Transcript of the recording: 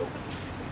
何?